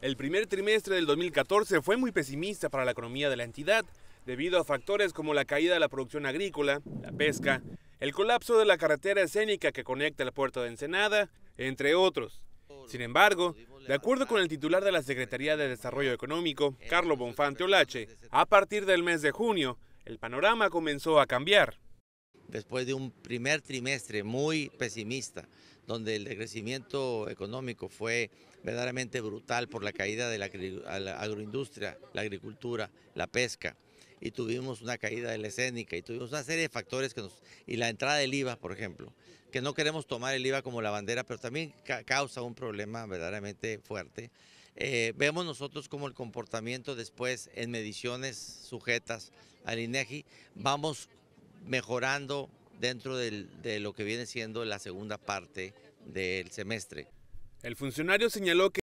El primer trimestre del 2014 fue muy pesimista para la economía de la entidad, debido a factores como la caída de la producción agrícola, la pesca, el colapso de la carretera escénica que conecta el puerto de Ensenada, entre otros. Sin embargo, de acuerdo con el titular de la Secretaría de Desarrollo Económico, Carlos Bonfante Olache, a partir del mes de junio, el panorama comenzó a cambiar. Después de un primer trimestre muy pesimista, donde el decrecimiento económico fue verdaderamente brutal por la caída de la agroindustria, la agricultura, la pesca, y tuvimos una caída de la escénica y tuvimos una serie de factores que nos, y la entrada del IVA, por ejemplo, que no queremos tomar el IVA como la bandera, pero también causa un problema verdaderamente fuerte. Eh, vemos nosotros como el comportamiento después en mediciones sujetas al INEGI, vamos mejorando dentro de lo que viene siendo la segunda parte del semestre. El funcionario señaló que